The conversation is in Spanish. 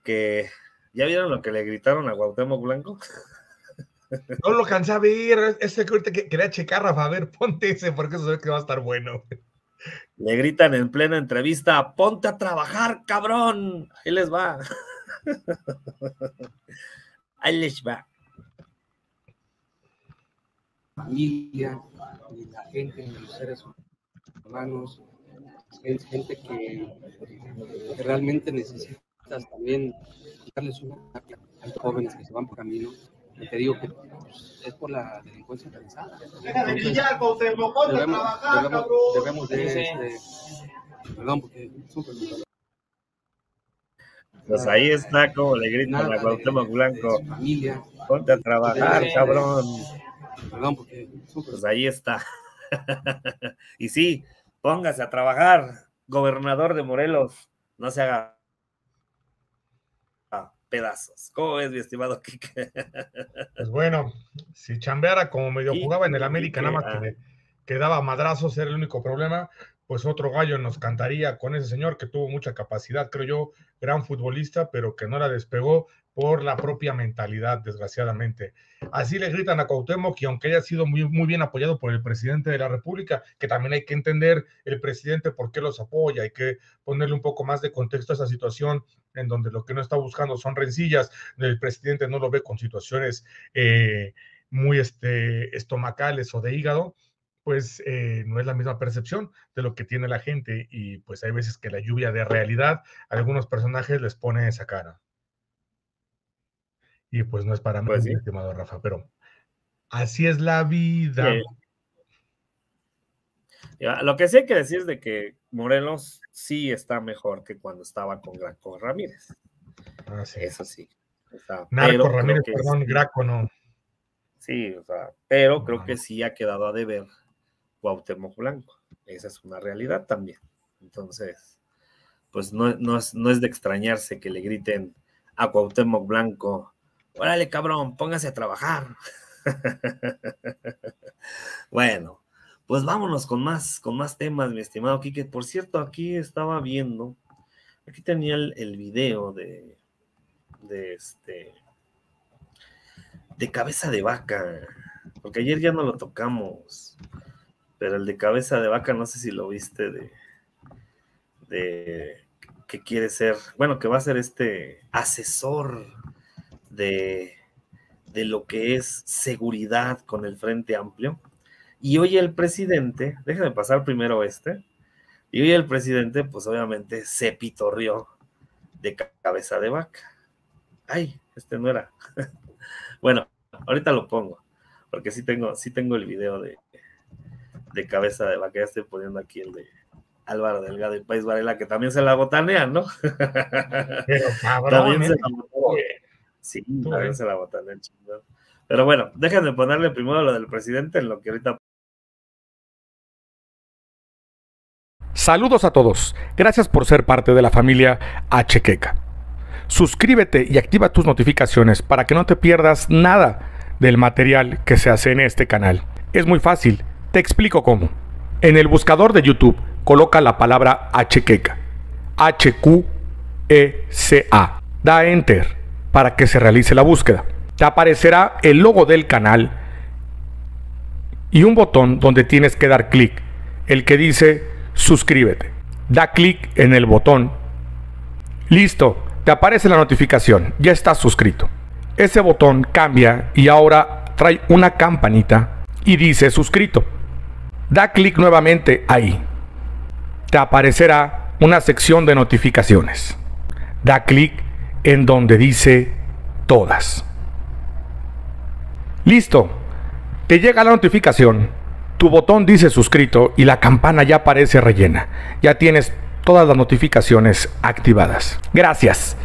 que, ¿ya vieron lo que le gritaron a Cuauhtémoc Blanco? No lo cansé a ver, ese que quería checar, Rafa, a ver, ponte ese, porque eso se ve que va a estar bueno. Le gritan en plena entrevista, ponte a trabajar, cabrón. Ahí les va. Ahí les va. Familia, y la gente, los seres humanos, es gente que, realmente también darles una a los jóvenes que se van por camino. Y te digo que pues, es por la delincuencia organizada. Entonces, debemos, debemos, debemos de este, perdón, porque súper pues ahí está como le gritan a Cuauhtémoc Blanco. Ponte a trabajar, cabrón. Perdón, porque pues ahí está. y sí, póngase a trabajar, gobernador de Morelos. No se haga pedazos. ¿Cómo ves, mi estimado Kike? Pues bueno, si chambeara como medio jugaba en el América, nada más que, que daba madrazos, era el único problema, pues otro gallo nos cantaría con ese señor que tuvo mucha capacidad, creo yo, gran futbolista, pero que no la despegó por la propia mentalidad, desgraciadamente. Así le gritan a Cuauhtémoc que aunque haya sido muy, muy bien apoyado por el presidente de la República, que también hay que entender el presidente por qué los apoya, hay que ponerle un poco más de contexto a esa situación en donde lo que no está buscando son rencillas, el presidente no lo ve con situaciones eh, muy este, estomacales o de hígado, pues eh, no es la misma percepción de lo que tiene la gente y pues hay veces que la lluvia de realidad a algunos personajes les pone esa cara. Y pues no es para mí, pues estimado Rafa, pero así es la vida. lo que sí hay que decir es de que Morelos sí está mejor que cuando estaba con Graco Ramírez. Ah, sí. Eso sí. Narco Ramírez, perdón, Graco no. Sí, o sea, pero creo que sí ha quedado a deber Cuauhtémoc Blanco. Esa es una realidad también. Entonces, pues no, es, no es de extrañarse que le griten a Cuauhtémoc Blanco, órale cabrón, póngase a trabajar. bueno, pues vámonos con más, con más temas, mi estimado Quique. Por cierto, aquí estaba viendo, aquí tenía el, el video de, de este, de cabeza de vaca, porque ayer ya no lo tocamos pero el de cabeza de vaca, no sé si lo viste, de, de que quiere ser, bueno, que va a ser este asesor de, de lo que es seguridad con el Frente Amplio. Y hoy el presidente, déjenme pasar primero este, y hoy el presidente, pues obviamente se pitorrió de cabeza de vaca. Ay, este no era. bueno, ahorita lo pongo, porque sí tengo, sí tengo el video de, de cabeza de vaca. Ya estoy poniendo aquí el de Álvaro Delgado y País Varela, que también se la botanean, ¿no? Pero cabrón, también se la botanean. Sí, también se la botanean, Pero bueno, déjenme ponerle primero lo del presidente en lo que ahorita. Saludos a todos. Gracias por ser parte de la familia Hqueca. Suscríbete y activa tus notificaciones para que no te pierdas nada del material que se hace en este canal. Es muy fácil te explico cómo. En el buscador de YouTube coloca la palabra HQECA. H-Q-E-C-A. Da Enter para que se realice la búsqueda. Te aparecerá el logo del canal y un botón donde tienes que dar clic, el que dice suscríbete. Da clic en el botón. Listo, te aparece la notificación, ya estás suscrito. Ese botón cambia y ahora trae una campanita y dice suscrito. Da clic nuevamente ahí. Te aparecerá una sección de notificaciones. Da clic en donde dice todas. Listo. Te llega la notificación. Tu botón dice suscrito y la campana ya aparece rellena. Ya tienes todas las notificaciones activadas. Gracias.